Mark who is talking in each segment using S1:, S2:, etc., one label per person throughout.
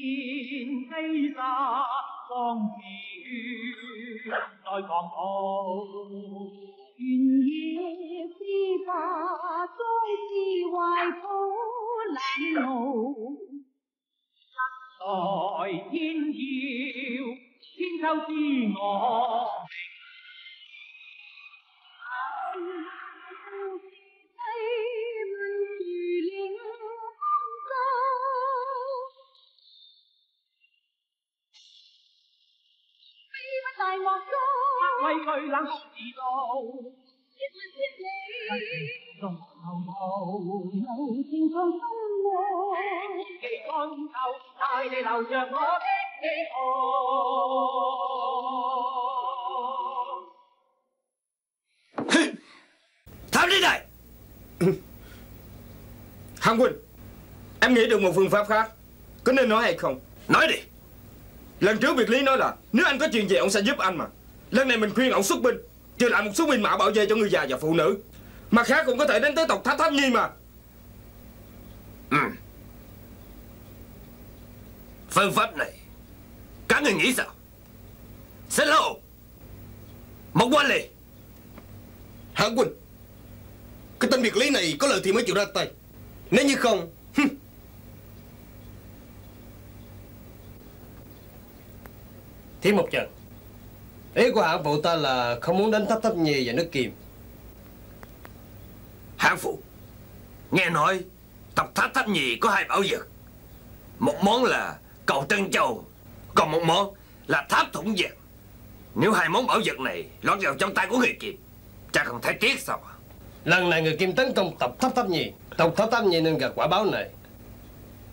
S1: 天飞沙当时血在狂号
S2: 原野之花再次怀抱冷傲
S1: 来天耀千秋之我畏惧冷酷时道，
S2: 一问千里，
S1: 中后途，
S2: 柔情藏心窝。
S1: 记干透，大地流着我的喜好。
S3: 哼Thám đến đây Hằng Huynh Em nghĩ được một phương pháp khác Có nên nói hay không Nói đi Lần trước Việt Lý nói là Nếu anh có chuyện gì ông sẽ giúp anh mà Lần này mình khuyên ông xuất binh Trừ lại một số binh mã bảo vệ cho người già và phụ nữ. Mà khác cũng có thể đến tới tộc Tháp Tháp Nhi mà.
S4: Ừ. Phương pháp này Các người nghĩ sao? Sẽ lâu Một quan lì
S5: Hạ Quỳnh Cái tên Việt Lý này có lời thì mới chịu ra tay. Nếu như không hừm.
S6: Thiên Mộc Trần Ý của hãng phụ ta là không muốn đánh thấp thấp nhi và nước kiềm
S4: Hạng phụ Nghe nói Tộc Tháp Tháp Nhì có hai bảo vật. Một món là cầu Tân Châu Còn một món là tháp thủng vàng. Nếu hai món bảo vật này lọt vào trong tay của người Kiệt Cha không thấy tiếc sao?
S6: Lần này người Kim tấn công tộc thấp thấp nhi Tộc thấp thấp nhi nên gặp quả báo này.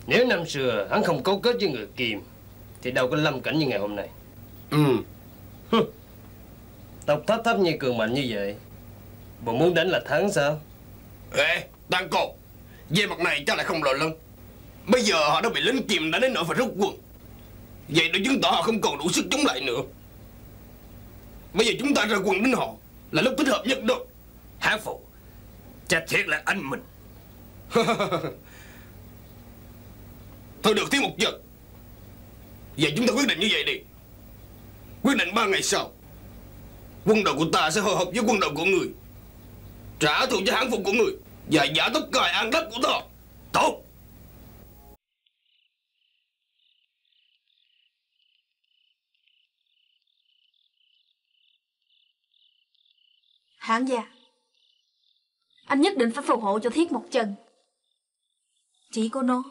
S6: Nếu năm xưa hắn không cấu kết với người Kim Thì đâu có lâm cảnh như ngày hôm nay.
S5: Ừ
S6: Tộc thấp thấp nhi cường mạnh như vậy. Bộ muốn đánh là thắng sao?
S5: Ê Đan Cột Về mặt này chắc lại không lo lắng Bây giờ họ đã bị lính kiềm đã đến nỗi phải rút quân. Vậy đã chứng tỏ họ không còn đủ sức chống lại nữa. Bây giờ chúng ta ra quân đánh họ Là lúc thích hợp nhất đó.
S4: Hạng phụ Cha thiệt là anh mình.
S5: Thôi được thiếu một giờ Vậy chúng ta quyết định như vậy đi. Quyết định ba ngày sau Quân đội của ta sẽ hội hợp với quân đội của người. Trả thù cho hãng phục của người Và giả tóc cài ăn đất của ta.
S4: Tốt.
S7: Hãng gia, Anh nhất định phải phù hộ cho Thiết Mộc Trần. Chỉ có nó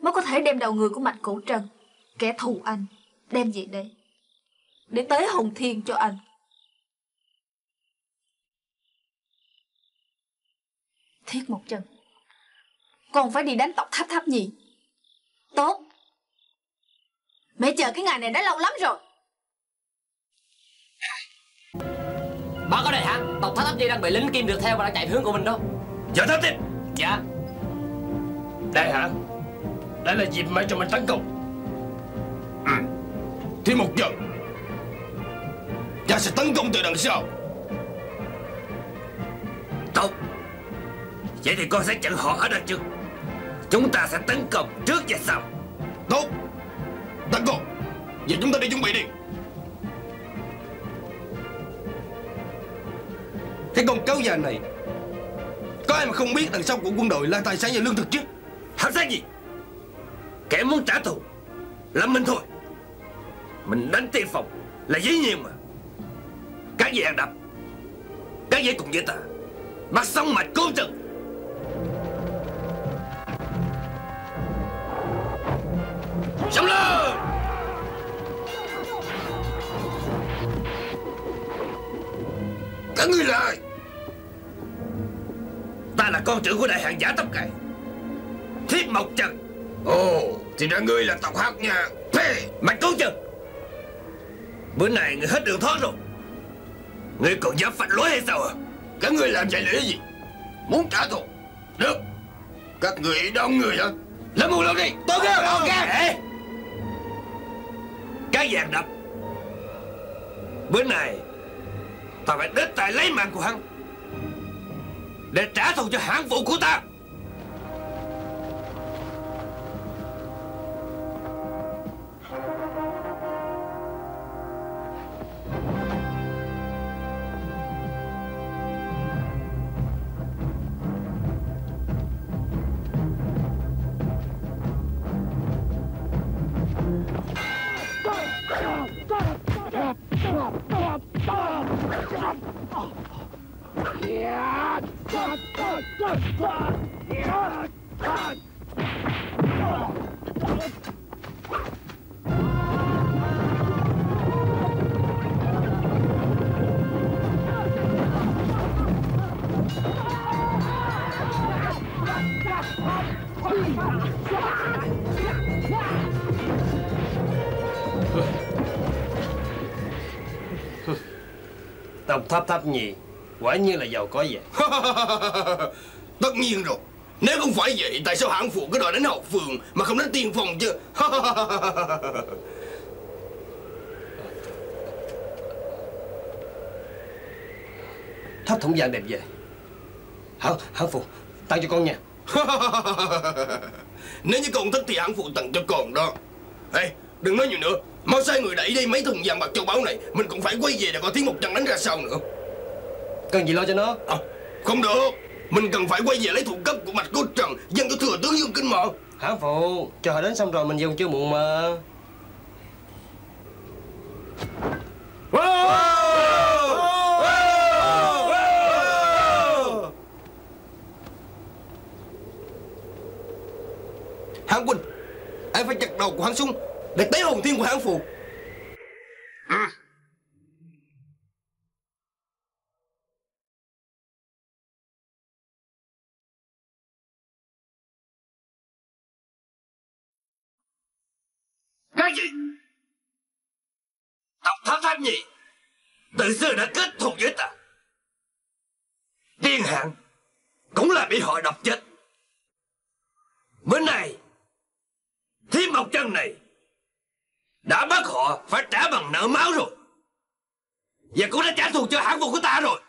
S7: Mới có thể đem đầu người của Mạch Cổ Trần Kẻ thù anh Đem về đây Để tới Hồng Thiên cho anh. Thiết Mộc Trần Còn phải đi đánh tộc tháp tháp nhì. Tốt. Mẹ chờ cái ngày này đã lâu lắm rồi.
S8: Báo cáo đại hạ Tộc Tháp Tháp Nhi đang bị lính kim được theo và đang chạy hướng của mình đó.
S4: Giờ thám tiếp
S8: Dạ.
S6: Đại hạ Đây là dịp mà cho mình tấn công.
S5: Ừ. Thiếu một giờ. Ta sẽ tấn công từ đằng sau.
S4: Tốt Vậy thì con sẽ chặn họ ở đằng trước Chúng ta sẽ tấn công trước và sau.
S5: Tốt. Đan Cột Vậy chúng ta đi chuẩn bị đi. Cái con cáo già này Có ai mà không biết đằng sau của quân đội là tài sản và lương thực chứ?
S4: Hàm sát gì? Kẻ muốn trả thù Là mình thôi. Mình đánh tiên phòng Là dĩ nhiên mà. Các gì ăn đập Các gì cùng với ta? Bắt sống mạch cố trực Các ngươi lại. Ta là con trưởng của đại hàng giả tóc cải Thiết Mộc Trần. Ồ Thì ra ngươi là tộc hắc nha Phê Mạch cứu chưa Bữa này ngươi hết đường thoát rồi. Ngươi còn dám phản lối hay sao à
S5: Các ngươi làm vậy là cái gì? Muốn trả thù Được. Các người đông người hả
S4: Lên mù luôn đi. Ê,
S5: rồi ok.
S4: Ê. Cái vàng đập. Bữa này Ta phải đến tại lấy mạng của hắn, Để trả thù cho hãng vụ của ta.
S6: Tộc thấp thấp nhỉ? Quả nhiên là giàu có vậy.
S5: Tất nhiên rồi. Nếu không phải vậy Tại sao hãng phụ cứ đòi đánh hậu phường Mà không đánh tiên phong chứ?
S6: Tháp thủng vàng đẹp vậy. Hảo, hảo phụ Tặng cho con nha.
S5: Nếu như con thích thì hãng phụ tặng cho con đó. Ê đừng nói nhiều nữa. Mau sai người đẩy đi mấy thùng vàng bạc châu báu này. Mình cũng phải quay về để coi tiếng một trận đánh ra sao nữa
S6: Cần gì lo cho nó?
S5: À, Không được. Mình cần phải quay về lấy thủ cấp của mạch cốt trần Dân cho thừa tướng Dương Kinh mà.
S6: Hả phụ? Cho họ đến xong rồi mình dùng chưa muộn mà.
S5: Hãng quân Anh phải chặt đầu của hắn xuống Để tế hồn thiên của hãng phụ
S4: Cái gì? Tộc tháp tháp Nhị Từ xưa đã kết thù với ta Tiên hạng Cũng là bị họ độc chết Bữa nay Thiên Mộc Chân này Đã bắt họ phải trả bằng nợ máu rồi Và cũng đã trả thù cho hãng vụ của ta rồi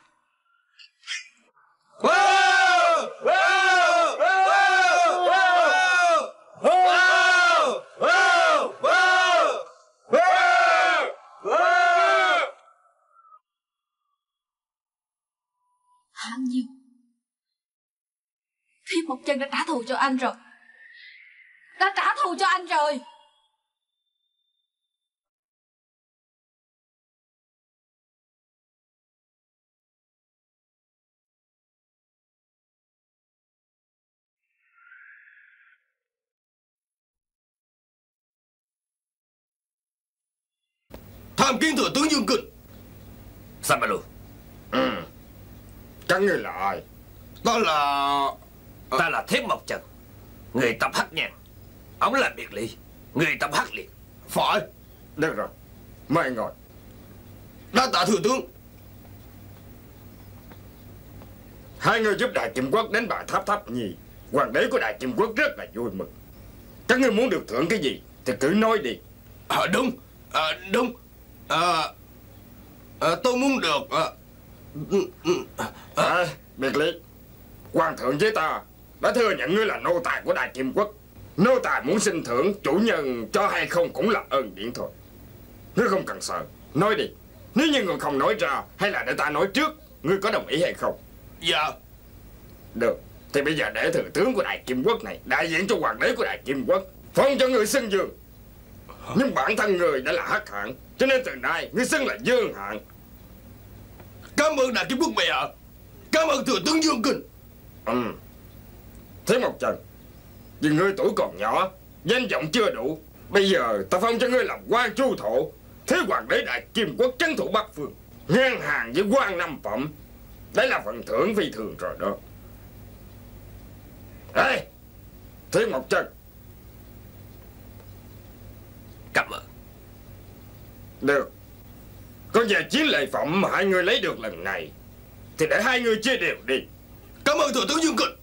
S4: Wow! Wow! Wow! Wow! Wow! Wow! Wow! Wow!
S7: Hạng nhiêu Thiên Mộc Chân đã trả thù cho anh rồi. Đã trả thù cho anh rồi.
S5: Tham kiến thừa tướng Dương Kinh.
S4: Sao mà luôn
S3: Các ngươi là ai?
S5: Ta là
S4: Ta là Thiếp Mộc Trần Người tập hắc nhàn Ông là biệt ly Người tập hắc liệt.
S5: Phải.
S3: Được rồi. Mời ngồi.
S5: Đa tạ thừa tướng.
S3: Hai người giúp Đại Kim Quốc đánh bại Tháp Tháp Nhi. Hoàng đế của Đại Kim Quốc rất là vui mừng. Các ngươi muốn được thưởng cái gì Thì cứ nói đi.
S5: À, Đúng. À, Đúng. À, à, Tôi muốn được à,
S3: à, Biệt lý Hoàng thượng với ta Đã thừa nhận ngươi là nô tài của Đại Kim Quốc. Nô tài muốn xin thưởng Chủ nhân cho hay không cũng là ơn điển thôi. Ngươi không cần sợ. Nói đi Nếu như ngươi không nói ra Hay là để ta nói trước Ngươi có đồng ý hay không?
S5: Dạ.
S3: Được. Thì bây giờ để thừa tướng của Đại Kim Quốc này Đại diện cho hoàng đế của Đại Kim Quốc Phong cho người xưng dương. Nhưng bản thân người đã là hắc hạng Cho nên từ nay ngươi xưng là dương hạng
S5: Cảm ơn Đại Kim Quốc bệ hạ Cảm ơn thừa tướng Dương Kinh.
S3: Ừ. Thế một chân Vì ngươi tuổi còn nhỏ Danh vọng chưa đủ Bây giờ ta phong cho ngươi làm quan chu thổ Thế hoàng đế đại kim quốc trấn thủ bắc phương Ngang hàng với quan năm phẩm. Đấy là phần thưởng phi thường rồi đó. Ê Thế một chân
S4: Cảm ơn.
S3: Được có về chiến lợi phẩm mà hai người lấy được lần này, Thì để hai người chia đều đi
S5: Cảm ơn thừa tướng Dương Cực.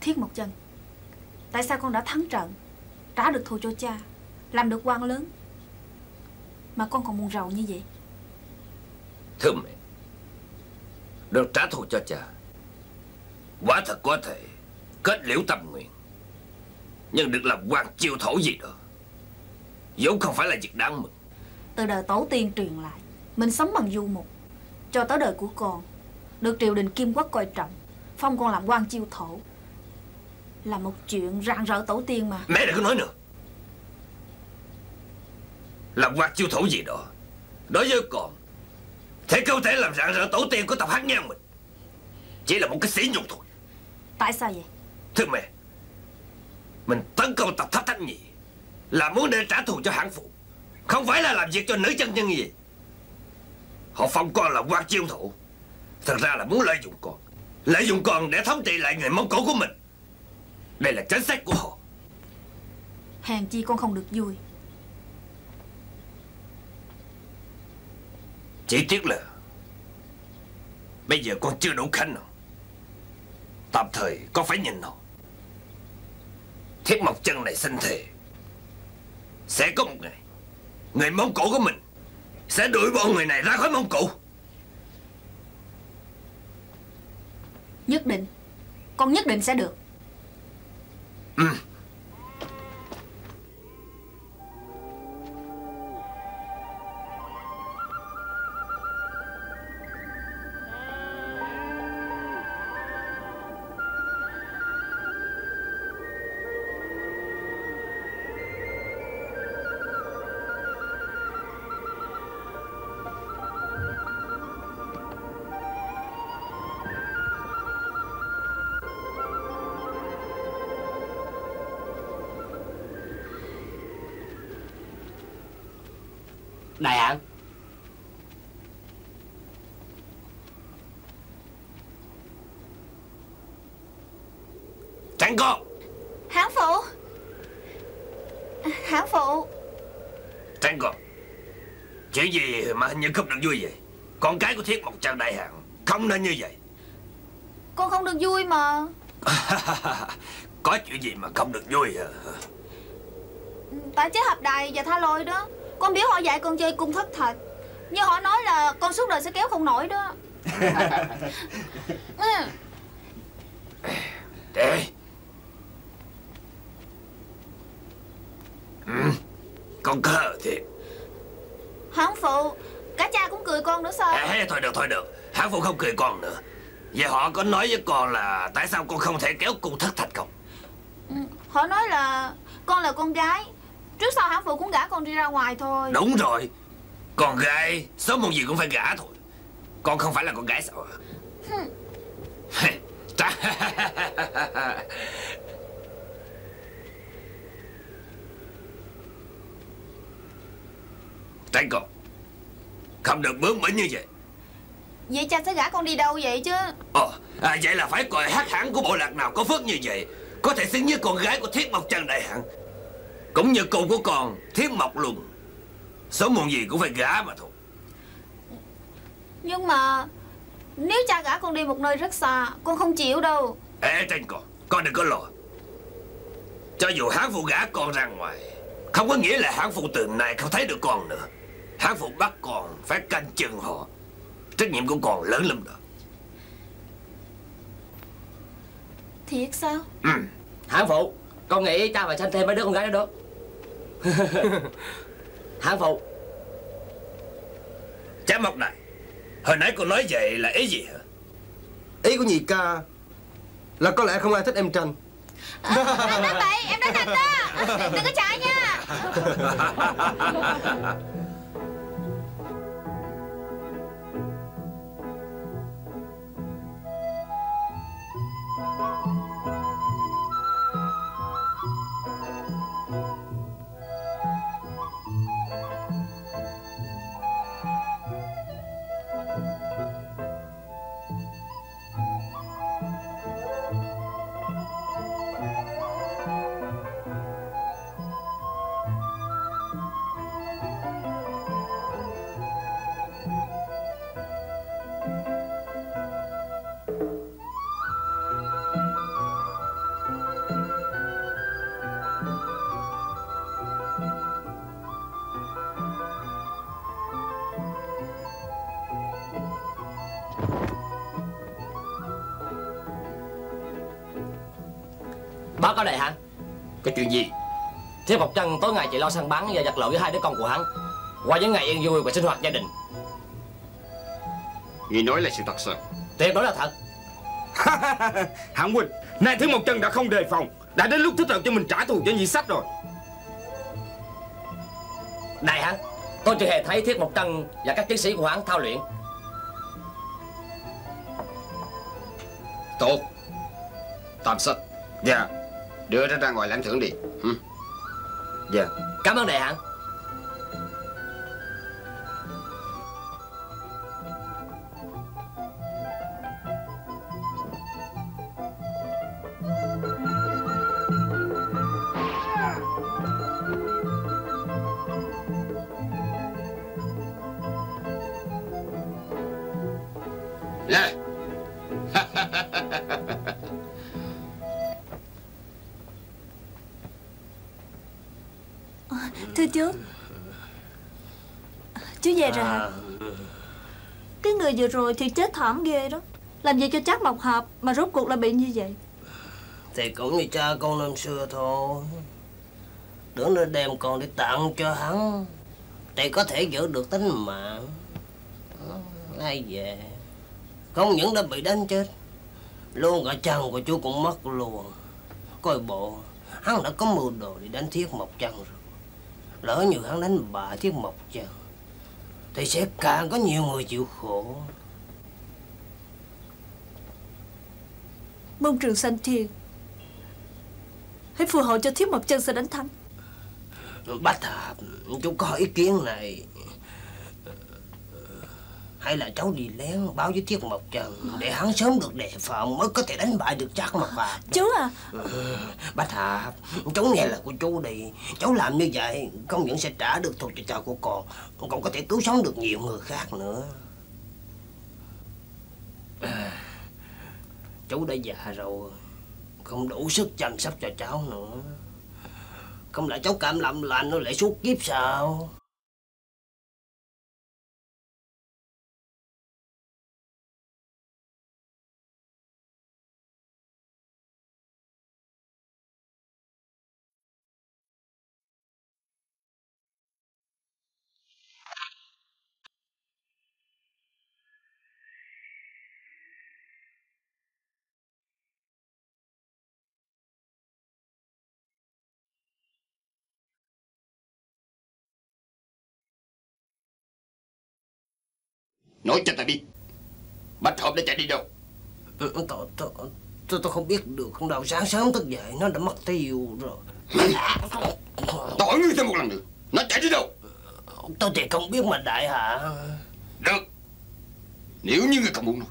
S7: Thiết một Chân Tại sao con đã thắng trận, Trả được thù cho cha, Làm được quan lớn mà con còn buồn rầu như vậy.
S4: Thưa mẹ Được trả thù cho cha Quả thật có thể Kết liễu tâm nguyện Nhưng được làm quan chiêu thổ gì đó vốn không phải là việc đáng mừng.
S7: Từ đời tổ tiên truyền lại Mình sống bằng du mục Cho tới đời của con Được triều đình Kim Quốc coi trọng Phong con làm quan chiêu thổ Là một chuyện rạng rỡ tổ tiên mà.
S4: Mẹ đừng có nói nữa Làm quạt chiêu thủ gì đó. Đối với con Thế không thể làm rạng rỡ tổ tiên của tộc Hát Nhan mình. Chỉ là một cái sĩ nhục thôi.
S7: Tại sao vậy?
S4: Thưa mẹ Mình tấn công tộc tháp thánh nhị Là muốn để trả thù cho hãng phụ. Không phải là làm việc cho nữ chân nhân gì. Họ phong con là quan chiêu thủ. Thật ra là muốn lợi dụng con. Lợi dụng con để thống trị lại người Mông Cổ của mình. Đây là chính sách của họ.
S7: Hèn chi con không được vui
S4: Chỉ tiếc là Bây giờ con chưa đủ khả năng Tạm thời con phải nhìn nó Thiết Mộc Chân này sinh thề. Sẽ có một ngày Người Mông Cổ của mình Sẽ đuổi bọn người này ra khỏi Mông Cổ.
S7: Nhất định. Con nhất định sẽ được.
S4: Ừ Chẳng có
S7: Hán phụ. Hán phụ.
S4: Chẳng có Chuyện gì mà hình như không được vui vậy. Con cái của Thiết Mộc Chân đại hạn Không nên như vậy.
S7: Con không được vui mà.
S4: Có chuyện gì mà không được vui hả?
S7: Tại chế hợp đài và tha lôi đó. Con biết họ dạy con chơi cung thất thạch Nhưng họ nói là con suốt đời sẽ kéo không nổi đó. Ừ.
S4: Để ừ. Con cờ thiệt
S7: Hán phụ Cả cha cũng cười con nữa sao?
S4: À, Thôi được thôi được. Hãng phụ không cười con nữa. Vậy họ có nói với con là Tại sao con không thể kéo cung thất thạch không?
S7: Ừ. Họ nói là Con là con gái. Trước sau hãng phụ cũng gả con đi ra ngoài thôi.
S4: Đúng rồi. Con gái Sớm muộn gì cũng phải gả thôi. Con không phải là con gái sao à Tránh con Không được bướng bỉnh như vậy.
S7: Vậy cha sẽ gả con đi đâu vậy chứ?
S4: Ồ à, Vậy là phải coi hát hãng của bộ lạc nào có phước như vậy Có thể xứng với con gái của Thiết Mộc Trần Đại Hãng Cũng như cô của con Thiết Mộc Luân Sớm muộn gì cũng phải gả mà thôi.
S7: Nhưng mà Nếu cha gả con đi một nơi rất xa Con không chịu đâu.
S4: Ê tranh con Con đừng có lo. Cho dù hãng phụ gả con ra ngoài Không có nghĩa là hãng phụ từ này không thấy được con nữa Hãng phụ bắt con Phải canh chừng họ. Trách nhiệm của con lớn lắm đó.
S7: Thiệt sao?
S4: Ừ.
S8: Hãng phụ Con nghĩ cha phải sanh thêm mấy đứa con gái nữa đó. Hãng phụ.
S4: Chá mọc này. Hồi nãy con nói vậy là ý gì hả?
S3: Ý của nhị ca Là có lẽ không ai thích em tranh.
S7: À, Anh nói bậy em nói thật đó. Đừng có chạy nha
S8: Thiết Mộc Trân tối ngày chỉ lo săn bắn và giặt lộn với hai đứa con của hắn. Qua những ngày yên vui và sinh hoạt gia đình.
S3: Nhị nói là sự thật sao
S8: Tuyệt đối là thật.
S3: Hạng huynh Nay Thiết Mộc Chân đã không đề phòng. Đã đến lúc thích hợp cho mình trả thù cho nhị sách rồi.
S8: Đại hãn Tôi chưa hề thấy Thiết Mộc Trân và các chiến sĩ của hắn thao luyện.
S5: Tốt. Tam sách
S3: Dạ.
S5: Đưa ra ra ngoài lãnh thưởng đi. Ừ.
S3: Dạ.
S8: Cảm ơn đại hãn
S2: vừa rồi thì chết thảm ghê đó. Làm gì cho chắc mọc hợp Mà rốt cuộc là bị như vậy?
S6: Thì cũng như cha con năm xưa thôi. Tưởng nó đem con để tặng cho hắn, Thì có thể giữ được tính mạng. Ai về. Không những đã bị đánh chết, Luôn cả chân của chú cũng mất luôn. Coi bộ, Hắn đã có mưu đồ để đánh thiết mộc chân rồi. Lỡ như hắn đánh bà thiết mộc chân, Thì sẽ càng có nhiều người chịu khổ.
S2: Mong trường sanh thiên. Hãy phù hộ cho Thiết Mộc Chân sẽ đánh thắng.
S6: Bách Hợp Chú có ý kiến này Hay là cháu đi lén báo với Thiết Mộc Trần Để hắn sớm được đề phòng Mới có thể đánh bại được chắc Mộc Pháp
S2: Chú à.
S6: Bách Hợp Cháu nghe lời của chú đi. Cháu làm như vậy Không những sẽ trả được thù cho cha của con Còn có thể cứu sống được nhiều người khác nữa. À, Chú đã già rồi, Không đủ sức chăm sóc cho cháu nữa. Không lẽ cháu cảm lầm lành nó lại suốt kiếp sao?
S5: Nói cho ta biết Bạch Hợp đã chạy đi đâu?
S6: Tôi, tôi, tôi, tôi không biết được. Con đầu sáng sớm thức dậy Nó đã mất tiêu rồi.
S5: Tao hỏi ngươi thêm một lần nữa. Nó chạy đi đâu?
S6: Tôi thì không biết mà đại hạ.
S5: Được. Nếu như ngươi không muốn nói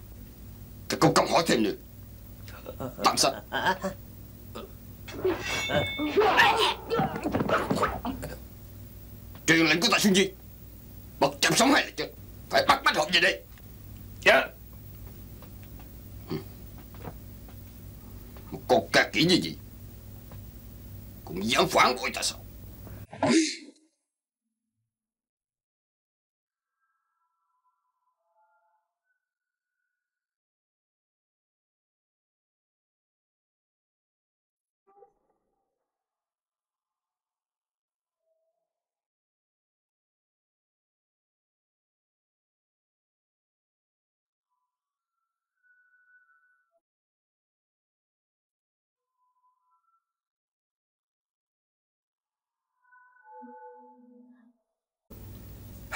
S5: Thì cũng không hỏi thêm nữa. Tạm sách Truyền lệnh của ta xin gì Bật chạm sống hay là chết Phải bắt Bạch Hợp về đây Dạ. Một con ca kỹ như vậy Cũng dám phản bội ta sao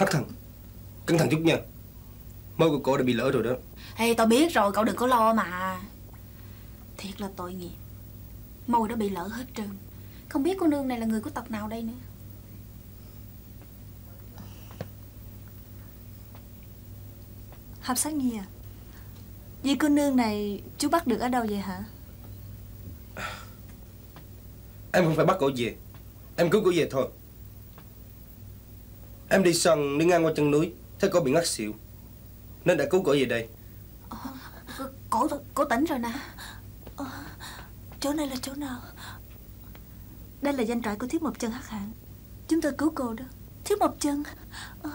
S3: Hắc thần. Cẩn thận chút nha. Môi của cô đã bị lỡ rồi đó.
S7: Ê tao biết rồi cậu đừng có lo mà. Thiệt là tội nghiệp. Môi đã bị lỡ hết trơn. Không biết cô nương này là người của tộc nào đây nữa.
S2: Hạp sát nhi à? Vì cô nương này chú bắt được ở đâu vậy hả?
S3: Em không phải bắt cổ về. Em cứu cổ về thôi Em đi săn đi ngang qua chân núi Thấy cổ bị ngất xỉu. Nên đã cứu cổ về đây.
S7: Cổ, cổ tỉnh rồi nè.
S2: Chỗ này là chỗ nào? Đây là danh trại của Thiết Mộc Chân Hắc Hạng. Chúng tôi cứu cô đó. Thiết Mộc Chân. Ờ,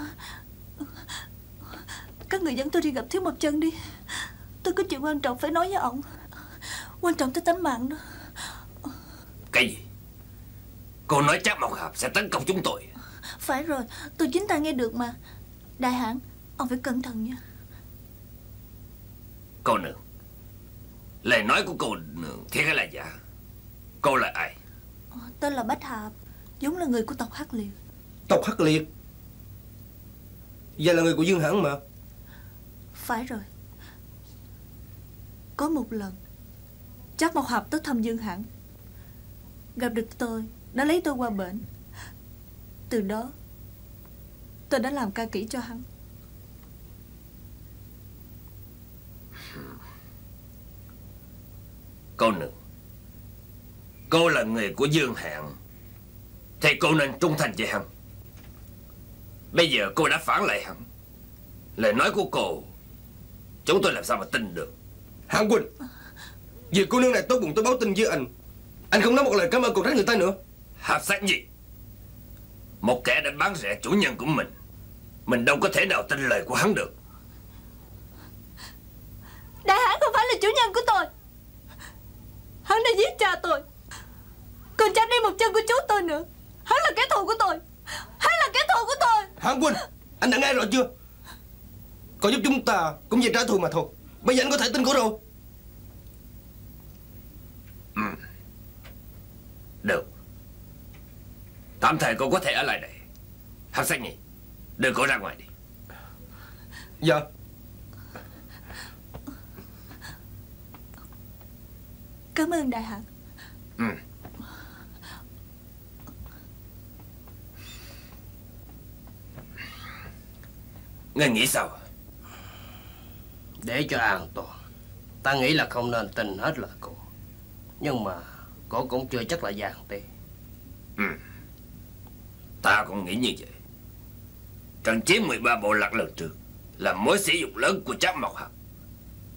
S2: Các người dẫn tôi đi gặp Thiết Mộc Chân đi. Tôi có chuyện quan trọng phải nói với ông. Quan trọng tới tính mạng đó.
S4: Cái gì? Cô nói chắc Mộc Hạp sẽ tấn công chúng tôi
S2: Phải rồi Tôi chính ta nghe được mà. Đại hãn Ông phải cẩn thận nha.
S4: Cô nương Lời nói của cô nương thiệt hay là giả. Cô là ai?
S2: Tên là Bách Hạp Vốn là người của tộc Hắc Liệt.
S5: Tộc Hắc Liệt? Vậy là người của Dương Hãn mà.
S2: Phải rồi. Có một lần Chắc một hạp tới thăm Dương Hãn. Gặp được tôi Đã lấy tôi qua bệnh Từ đó Tôi đã làm ca kỹ cho hắn.
S4: Cô nương Cô là người của Dương Hạn Thì cô nên trung thành với hắn. Bây giờ cô đã phản lại hắn. Lời nói của cô Chúng tôi làm sao mà tin được?
S5: Hạng Quỳnh Việc cô nương này tốt bụng tôi báo tin với anh. Anh không nói một lời cảm ơn còn trách người ta nữa.
S4: Hạp sát gì Một kẻ đã bán rẻ chủ nhân của mình. Mình đâu có thể nào tin lời của hắn được.
S2: Đại hãn không phải là chủ nhân của tôi. Hắn đã giết cha tôi. Còn chặt đi một chân của chú tôi nữa. Hắn là kẻ thù của tôi. Hắn là kẻ thù của tôi.
S5: Hạng Quỳnh Anh đã nghe rồi chưa? Còn giúp chúng ta cũng về trả thù mà thôi. Bây giờ anh có thể tin cô rồi
S4: ừ. Được Tạm thời cô có thể ở lại đây. Hạp sát nhỉ Đưa cô ra ngoài đi.
S5: Dạ.
S2: Cảm ơn đại hãn
S4: ừ. Ngươi nghĩ sao?
S6: Để cho an toàn. Ta nghĩ là không nên tin hết lời cô. Nhưng mà Cô cũng chưa chắc là giàn ti
S4: ừ. Ta cũng nghĩ như vậy. Trận chiến 13 bộ lạc lần trước Là mối sỉ dục lớn của Trác Mộc Hạp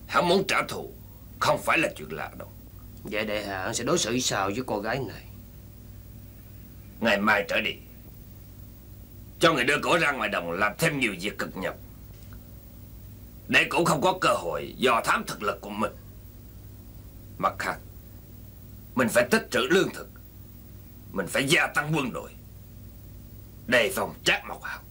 S4: Hắn muốn trả thù Không phải là chuyện lạ đâu.
S6: Vậy đại hạn sẽ đối xử sao với cô gái này?
S4: Ngày mai trở đi Cho người đưa cổ ra ngoài đồng Làm thêm nhiều việc cực nhọc. Để cổ không có cơ hội Dò thám thực lực của mình. Mặt khác Mình phải tích trữ lương thực. Mình phải gia tăng quân đội Đề phòng Trác Mộc Hạp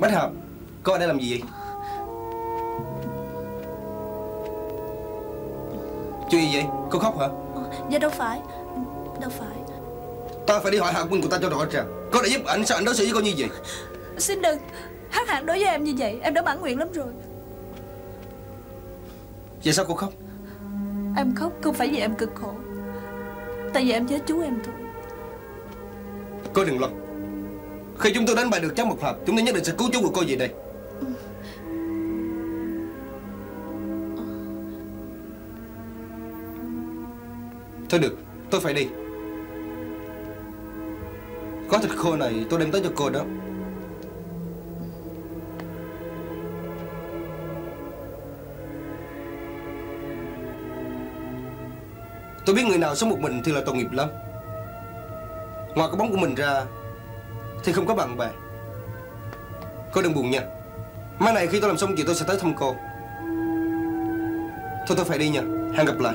S5: Bách Hợp Cô ở đây làm gì vậy? Chuyện gì vậy? Cô khóc hả?
S2: Dạ đâu phải. Đâu phải.
S5: Ta phải đi hỏi Hạ Quân của ta cho rõ ràng. Cô đã giúp anh sao anh đối xử với cô như vậy.
S2: Xin đừng. Hát hạng đối với em như vậy Em đã mãn nguyện lắm rồi.
S5: Vậy sao cô khóc?
S2: Em khóc không phải vì em cực khổ. Tại vì em nhớ chú em thôi.
S5: Cô đừng lo. Khi chúng tôi đánh bại được cháu một hợp Chúng tôi nhất định sẽ cứu chú của cô về đây Thôi được, Tôi phải đi. Có thịt khô này, tôi đem tới cho cô đó. Tôi biết người nào sống một mình thì là tội nghiệp lắm. Ngoài cái bóng của mình ra, Thì không có bạn bè. Cô đừng buồn nha. Mai này khi tôi làm xong chuyện tôi sẽ tới thăm cô. Thôi tôi phải đi nha. Hẹn gặp lại.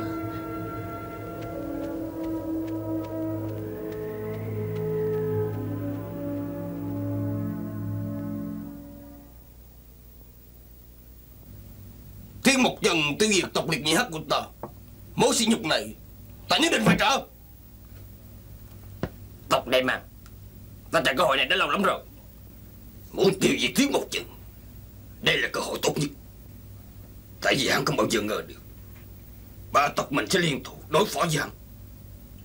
S5: Của ta. Mối sỉ nhục này Ta nhất định phải trả.
S4: Tộc Đại Mang Ta chờ cơ hội này đã lâu lắm rồi.
S9: Muốn tiêu diệt thiếu một chừng Đây là cơ hội tốt nhất. Tại vì hắn không bao giờ ngờ được Ba tộc mình sẽ liên thủ đối phó với hắn.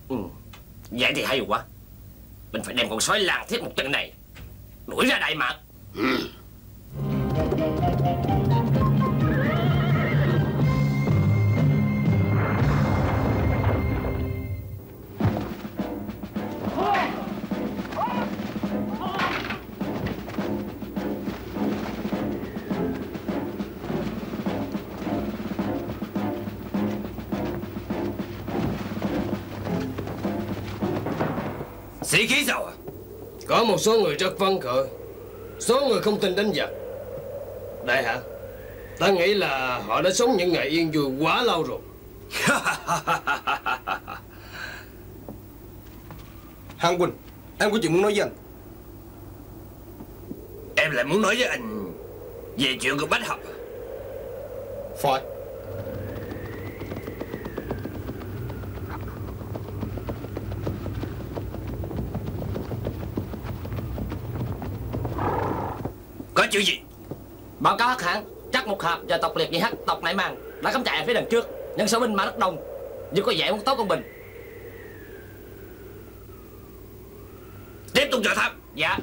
S8: Ừ. Vậy thì hay quá. Mình phải đem con sói làng thiết một trận này Đuổi ra Đại Mạc.
S9: Ừ.
S4: Sĩ khí sao à?
S6: Có một số người rất phấn khởi. Số người không tin đánh giặc Đại hả? Ta nghĩ là họ đã sống những ngày yên vui quá lâu rồi.
S5: Hạng Quỳnh Em có chuyện muốn nói với anh.
S4: Em lại muốn nói với anh Về chuyện của Bách Học?
S5: Phải
S4: Chuyện gì?
S8: Báo cáo hắc hãng Chắc một hạp và tộc liệt nhị hắc tộc nại mang Đã cắm trại ở phía đằng trước. Nhưng sở binh mã đất đông Dù có vẻ muốn tốt công bình.
S4: Tiếp tục dò thám
S8: Dạ.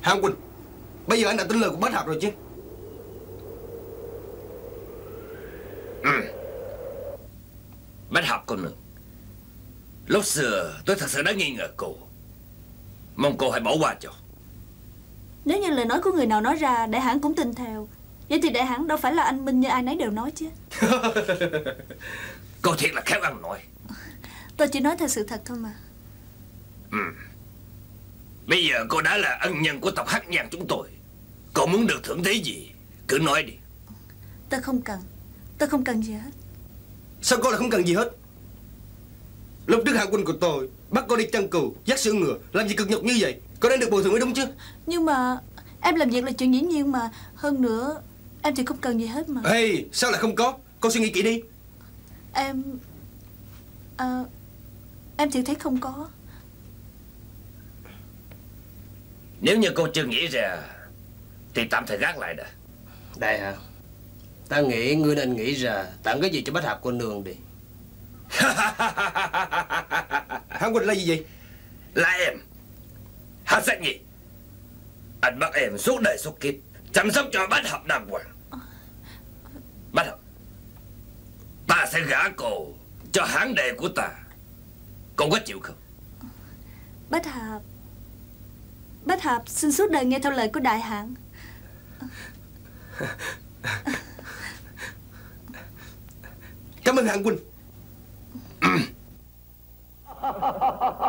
S5: Hạng Quỳnh Bây giờ anh đã tin lời của Bách Hạp rồi chứ?
S4: Bách Học cô nương Lúc xưa tôi thật sự đã nghi ngờ cô Mong cô hãy bỏ qua cho.
S2: Nếu như lời nói của người nào nói ra Đại hãng cũng tin theo. Vậy thì đại hãng đâu phải là anh Minh như ai nấy đều nói chứ.
S4: Cô thiệt là khéo ăn nói
S2: Tôi chỉ nói theo sự thật thôi mà.
S4: Bây giờ cô đã là ân nhân của tộc Hắc Nhàn chúng tôi. Cô muốn được thưởng thế gì? Cứ nói đi.
S2: Tôi không cần. Tôi không cần gì hết.
S5: Sao cô lại không cần gì hết? Lúc trước Hạng Quỳnh của tôi Bắt cô đi chăn cừu Dắt sữa ngựa Làm gì cực nhọc như vậy? Cô đang được bồi thường mới đúng chứ?
S2: Nhưng mà Em làm việc là chuyện dĩ nhiên mà. Hơn nữa Em thì không cần gì hết mà.
S5: Ê sao lại không có? Cô suy nghĩ kỹ đi.
S2: Em à, Em thì thấy không có.
S4: Nếu như cô chưa nghĩ ra Thì tạm thời gác lại đã.
S6: Đại hả? Ta nghĩ ngươi nên nghĩ ra Tặng cái gì cho Bách Hạp cô nương đi
S5: Hạng Quỳnh là gì vậy?
S4: Là em. Hát sách nhỉ Anh bắt em suốt đời suốt kiếp Chăm sóc cho bách hợp đàng hoàng. Bách hợp. Ta sẽ gả cô Cho hãng đệ của ta. Cô có chịu không?
S2: Bách Hạp Bách Hạp xin suốt đời nghe theo lời của đại hãng
S5: Cảm ơn Hạng Quỳnh
S6: 嗯哈哈哈哈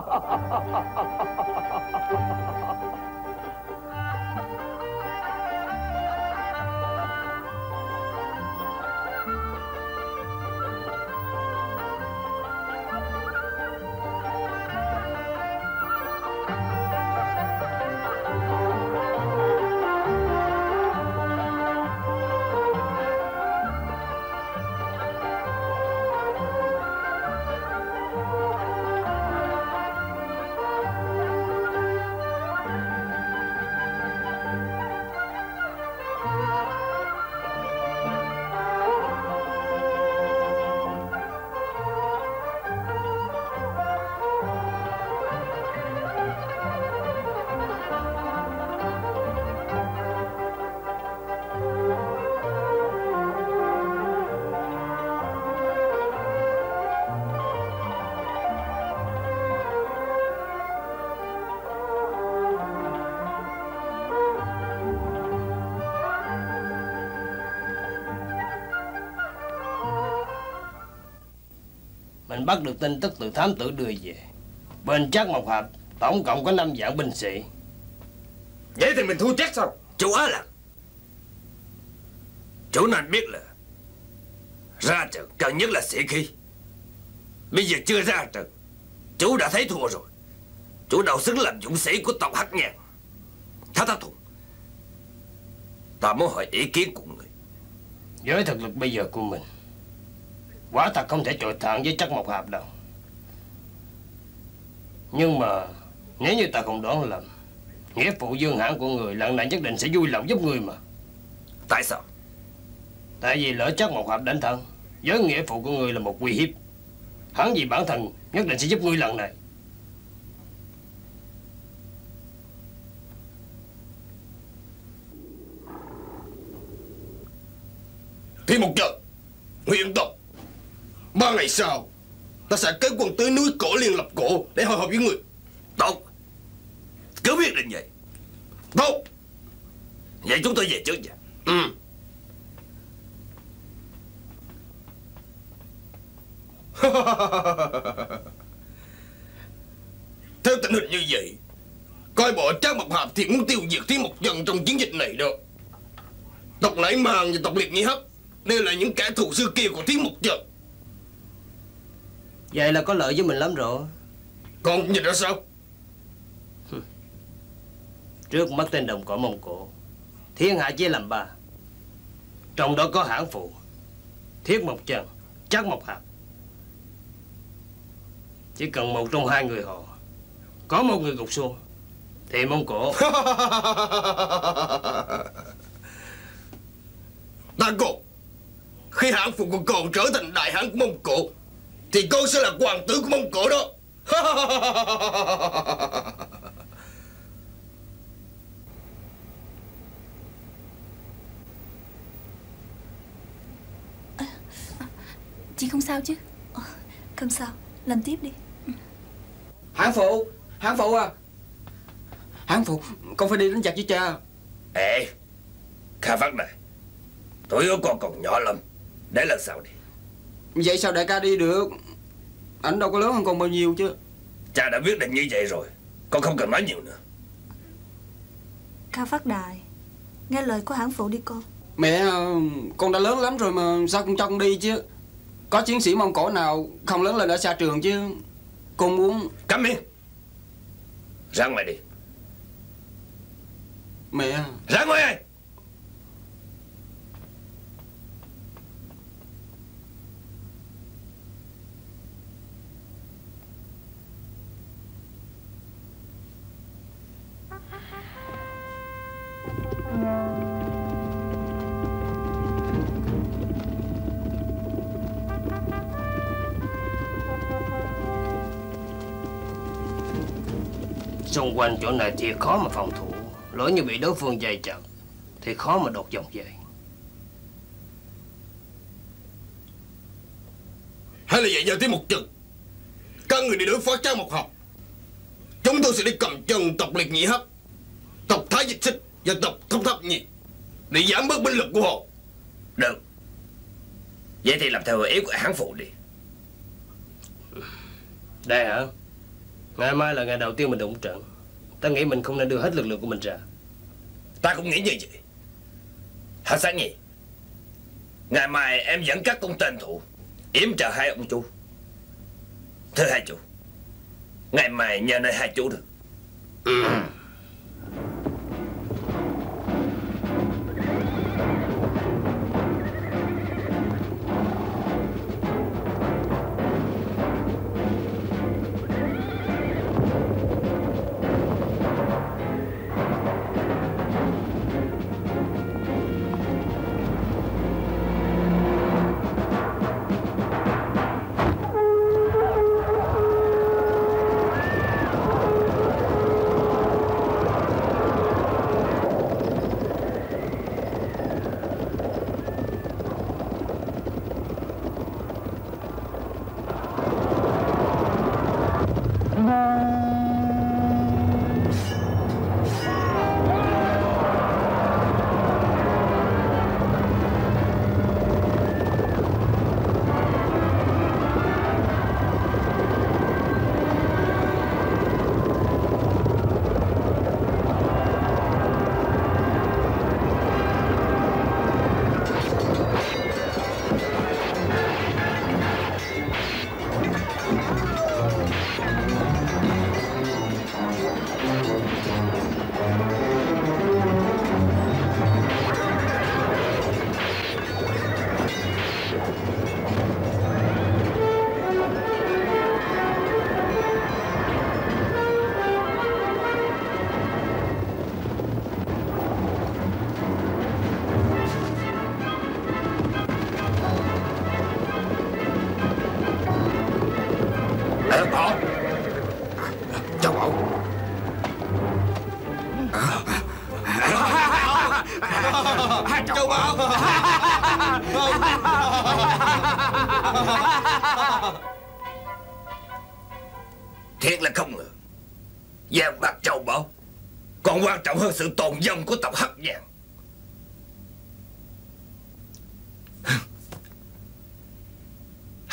S6: bắt được tin tức từ thám tử đưa về. Bên chắc một hạp Tổng cộng có 5 vạn binh sĩ.
S3: Vậy thì mình thua chắc sao
S4: Chú Á Lạc Chú nên biết là Ra trận cần nhất là sĩ khí. Bây giờ chưa ra trận Chú đã thấy thua rồi. Chú đâu xứng làm dũng sĩ của tộc Hắc Nhàn Thá Thá Thùng. Ta muốn hỏi ý kiến của người.
S6: Với thực lực bây giờ của mình Quả thật không thể chọi thẳng với chắc một hạp đâu. Nhưng mà Nếu như ta không đoán lầm Nghĩa phụ dương hãn của người lần này nhất định sẽ vui lòng giúp người mà.
S4: Tại sao?
S6: Tại vì lỡ chắc một hạp đánh thân Với nghĩa phụ của người là một uy hiếp. Hắn vì bản thân nhất định sẽ giúp ngươi lần này.
S10: Thì một trận Nguyện tộc Ba ngày sau Ta sẽ kéo quân tới núi cổ liên lập cổ Để hội họp với người.
S4: Tốt. Cứ quyết định vậy.
S10: Tốt.
S4: Vậy chúng tôi về trước nha.
S10: Ừ. Theo tình hình như vậy
S5: thiệt muốn tiêu diệt Thiên Mộc Trần trong chiến dịch này đâu Tộc Nải Màng và tộc Liệt Nhĩ Hấp Đều là những kẻ thù xưa kia của Thiên Mộc Trần
S6: Vậy là có lợi với mình lắm rồi.
S5: Còn nhìn ra sao?
S6: Trước mắt tên đồng cỏ Mông Cổ Thiên hạ chia làm ba. Trong đó có hãng phụ Thiết Mộc Trần Chắc Mộc Hạp. Chỉ cần một trong hai người họ Có một người gục xuống Thì Mông Cổ
S5: Ta cô Khi hãng phụ của con trở thành đại hãng của Mông Cổ Thì con sẽ là hoàng tử của Mông Cổ đó.
S2: Chị không sao chứ? Ờ, Không sao. Làm tiếp đi.
S11: Hãng phụ Hãng phụ à. Hãng phụ Con phải đi đánh giặc với cha.
S4: Ê Kha Phát này Tuổi của con còn nhỏ lắm. Để lần sau đi
S11: Vậy sao đại ca đi được? Ảnh đâu có lớn hơn con bao nhiêu chứ.
S4: Cha đã quyết định như vậy rồi Con không cần nói nhiều nữa.
S2: Kha phát đại Nghe lời của hãng phụ đi con
S11: Mẹ ờ, con đã lớn lắm rồi mà Sao con cho con đi chứ? Có chiến sĩ Mông Cổ nào không lớn lên ở xa trường chứ? Con muốn
S4: Cấm miệng Ra ngoài đi.
S11: Mẹ.
S4: Ra ngoài
S6: Xung quanh chỗ này thì khó mà phòng thủ. Lỡ như bị đối phương dày chặt, Thì khó mà đột dòng về.
S5: Hay là vậy giờ Thiên một Trần Các người đi đối phó trang một học Chúng tôi sẽ đi cầm chân tộc Liệt nhị Hấp Tộc Thái Dịch Xích. Và tộc Thông Thập Nhị Để giảm bớt binh lực của họ.
S4: Được. Vậy thì làm theo ý của hãng phụ đi.
S6: Đây hả? Ngày mai là ngày đầu tiên mình đụng trận. Ta nghĩ mình không nên đưa hết lực lượng của mình ra.
S4: Ta cũng nghĩ như vậy. Hả sáng nhỉ? Ngày mai em dẫn các con tên thủ Yểm trợ hai ông chú. Thưa hai chú. Ngày mai nhờ nơi hai chú được.
S5: Bảo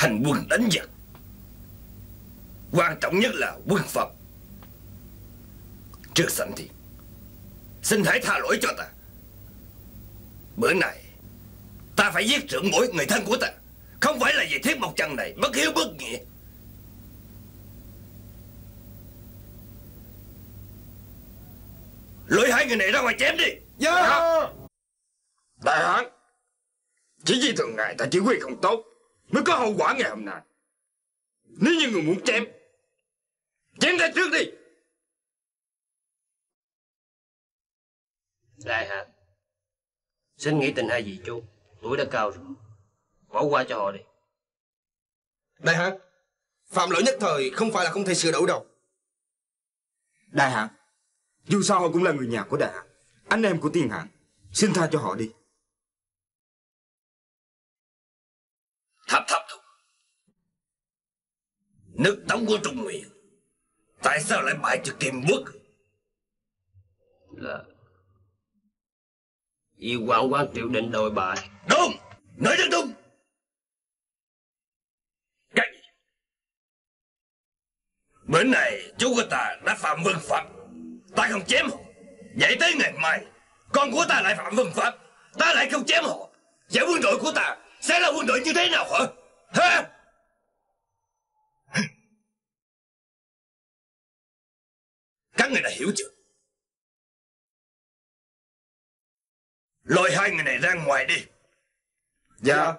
S4: Hành quân đánh giặc. Quan trọng nhất là quân Phật. Trước sanh thì Xin hãy tha lỗi cho ta. Bữa này Ta phải giết trưởng mỗi người thân của ta. Không phải là vì thiết một chân này Bất hiếu bất nghĩa. Lôi hai người này ra ngoài chém đi.
S3: Dạ. Đại hán Chỉ vì thường ngày ta chỉ huy không tốt Mới có hậu quả ngày hôm nay. Nếu như người muốn chém Chém ta trước đi.
S6: Đại hạ Xin nghĩ tình hai vị chú Tuổi đã cao rồi. Bỏ qua cho họ đi.
S5: Đại hán Phạm lỗi nhất thời không phải là không thể sửa đổi đâu.
S3: Đại hán Dù sao họ cũng là người nhà của đại hán. Anh em của tiên hán Xin tha cho họ đi
S4: Thập thập thủ Nước tống của Trung Nguyên. Tại sao lại bại cho Kim Quốc?
S6: Là Vì hoàng quan triều định đồi bại
S4: Đúng! Nói rất đúng! Cái gì? Bữa này chú của ta đã phạm vương pháp. Ta không chém họ. Vậy tới ngày mai Con của ta lại phạm vương pháp. Ta lại không chém họ. Vậy quân đội của ta Sẽ là quân đội như thế nào hả? Hả Các người đã hiểu chưa? Lôi hai người này ra ngoài đi.
S3: Dạ.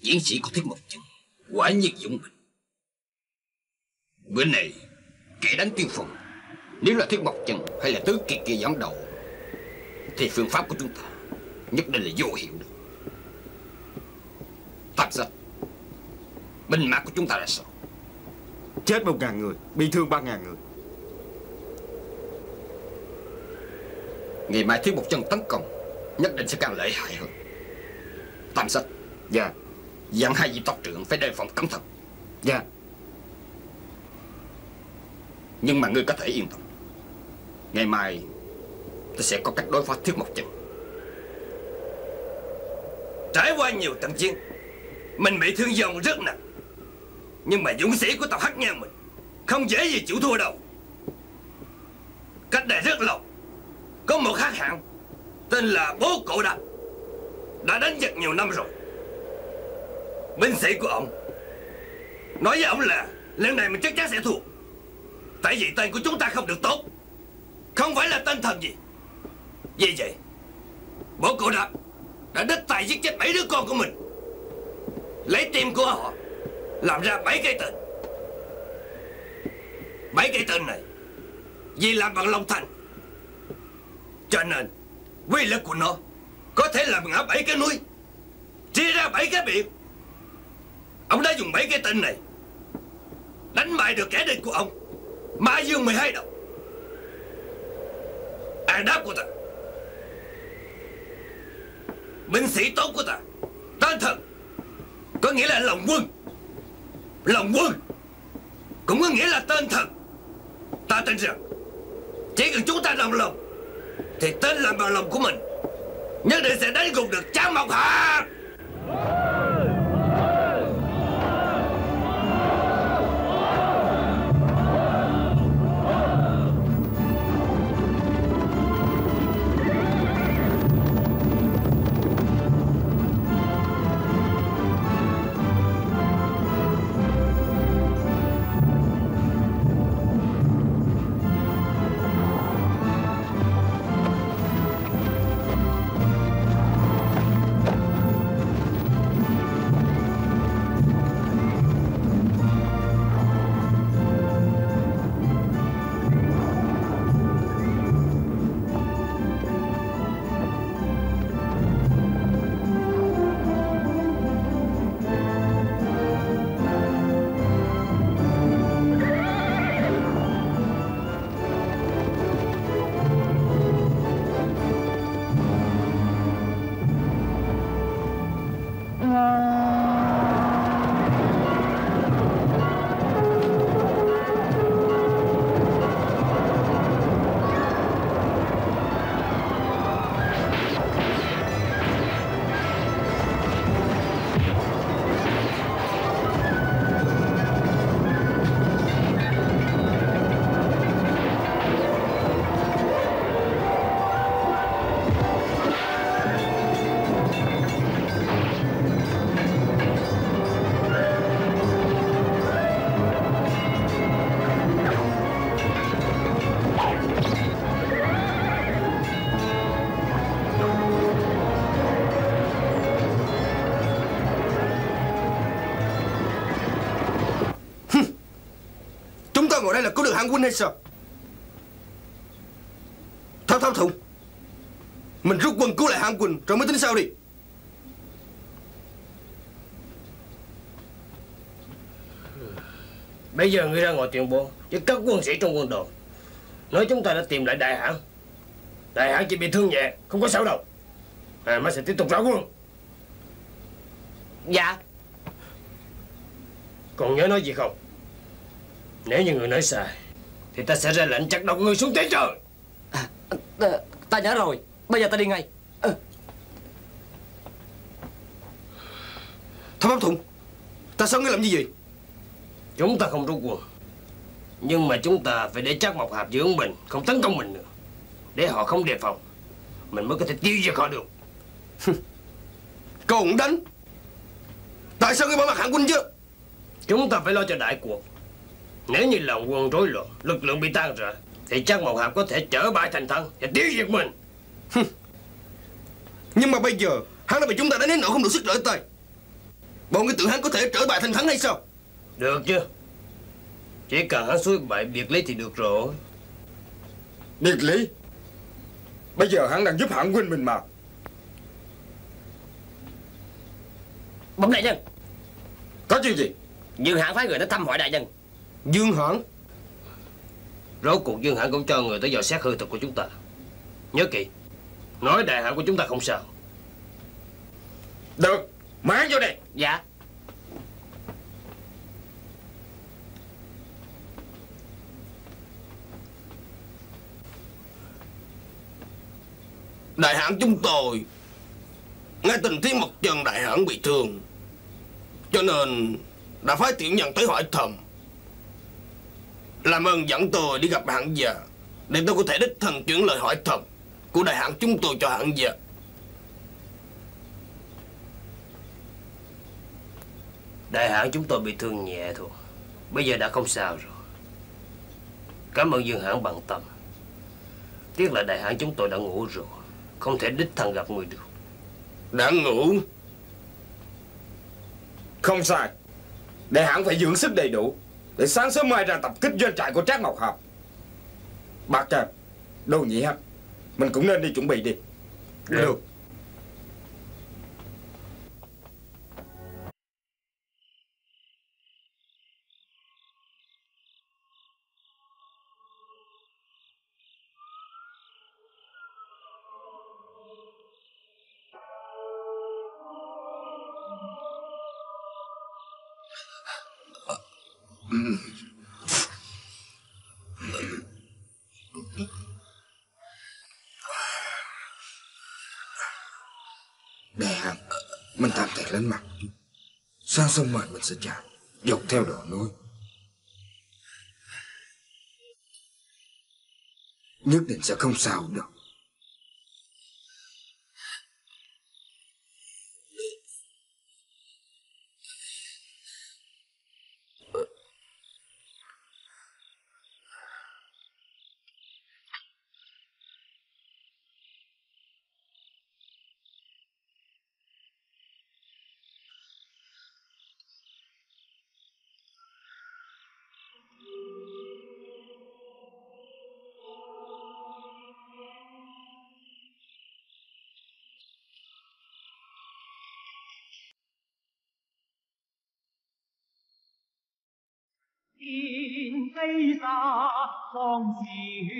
S9: Chiến sĩ của Thiết Mộc Chân Quả nhiên dũng mãnh Bữa này Kẻ đánh tiên phong Nếu là Thiết Mộc Chân hay là Tứ Kiệt kia dẫn đầu Thì phương pháp của chúng ta Nhất định là vô hiệu được. Tạp dịch Binh mã của chúng ta là sao?
S3: Chết một ngàn người Bị thương ba ngàn người.
S9: Ngày mai Thiết Mộc Chân tấn công Nhất định sẽ càng lợi hại hơn. Tam sách
S3: Dạ.
S9: Dặn hai vị tộc trưởng phải đề phòng cẩn thận.
S3: Dạ.
S9: Nhưng mà ngươi có thể yên tâm. Ngày mai Ta sẽ có cách đối phó Thiết Mộc Chân
S4: Trải qua nhiều trận chiến, Mình bị thương vong rất nặng. Nhưng mà dũng sĩ của tộc Hắc Nha mình Không dễ gì chịu thua đâu. Cách đây rất lâu, Có một hắc hạng Tên là Bố Cổ đạp Đã đánh giặc nhiều năm rồi. Binh sĩ của ông Nói với ông là Lần này mình chắc chắn sẽ thua, Tại vì tên của chúng ta không được tốt. Không phải là tên thần gì. Vì vậy, Bố Cổ đạp đã đất tài giết chết bảy đứa con của mình. Lấy tim của họ, làm ra bảy cây tên. Bảy cây tên này, vì làm bằng lòng thành. Cho nên, quy lực của nó có thể làm ngã bảy cái núi, chia ra bảy cái biển. Ông đã dùng bảy cái tên này, đánh bại được kẻ địch của ông. Mã dương 12 đồng an đáp của ta binh sĩ tốt của ta. Tên thần, có nghĩa là lòng quân. Lòng quân. Cũng có nghĩa là tên thần. ta tin rằng chỉ cần chúng ta đồng lòng thì tên làm bằng lòng của mình nhất định sẽ đánh gục được Trang Mộc Hạ.
S5: Ngồi đây là cứu được hạng huynh hay sao? Thao thao thùng. Mình rút quân cứu lại hạng huynh Rồi mới tính sao đi.
S6: Bây giờ ngươi ra ngoài tuyên bố với các quân sĩ trong quân đội. Nói chúng ta đã tìm lại đại hãn Đại hãn chỉ bị thương nhẹ Không có sao đâu. À, Mới sẽ tiếp tục ra quân.
S8: Dạ.
S6: Còn nhớ nói gì không Nếu như người nói sai Thì ta sẽ ra lệnh chặt đầu người xuống tế trời.
S8: À, ta, ta nhớ rồi. Bây giờ ta đi ngay. À.
S5: Thăm Pháp Thụng Ta sao ngươi làm gì vậy?
S6: Chúng ta không rút quân. Nhưng mà chúng ta phải để chắc Mộc Hạp dưỡng mình Không tấn công mình nữa. Để họ không đề phòng Mình mới có thể tiêu diệt họ được.
S5: Còn đánh. Tại sao ngươi bỏ mặt hạng huynh chứ
S6: Chúng ta phải lo cho đại cuộc Nếu như lòng quân rối loạn Lực lượng bị tan rã Thì chắc Mộc Hạp có thể trở bại thành thân Và tiêu diệt mình.
S5: Nhưng mà bây giờ Hắn đã bị chúng ta đánh đến nỗi không đủ sức trở tay. Bọn ngươi tưởng hắn có thể trở bại thành thắng hay sao?
S6: Được chứ? Chỉ cần hắn suối bại biệt lý thì được rồi.
S3: Biệt lý Bây giờ hắn đang giúp hạng huynh mình mà.
S8: Bẩm đại nhân.
S3: Có chuyện gì?
S8: Dương Hãn phái người đến thăm hỏi đại nhân
S5: Dương Hãn.
S6: Rốt cuộc Dương Hãn cũng cho người tới dò xét hư thực của chúng ta. Nhớ kỹ Nói đại hãn của chúng ta không sao.
S3: Được Mang vô đây.
S8: Dạ.
S12: Đại hãn chúng tôi Nghe tình Thiên Mộc Trần đại hãn bị thương Cho nên Đã phái tiểu nhân tới hỏi thầm Làm ơn dẫn tôi đi gặp hãn già Để tôi có thể đích thân chuyển lời hỏi thầm Của đại hãn chúng tôi cho hãn già
S6: Đại hãn chúng tôi bị thương nhẹ thôi Bây giờ đã không sao rồi. Cảm ơn Dương Hãn bằng tâm. Tiếc là đại hãn chúng tôi đã ngủ rồi Không thể đích thân gặp người được.
S12: Đã ngủ?
S3: Không sai. Đại hãn phải dưỡng sức đầy đủ Để sáng sớm mai ra tập kích doanh trại của Trác Mộc Hợp. Bạc Trần Đồ nhị hắc Mình cũng nên đi chuẩn bị đi.
S6: Được
S3: Đại hàng Mình tạm thời lên mặt. Sang sớm mời mình sẽ chạy? Dọc theo đồi núi. Nhất định sẽ không sao đâu
S1: فِيهِ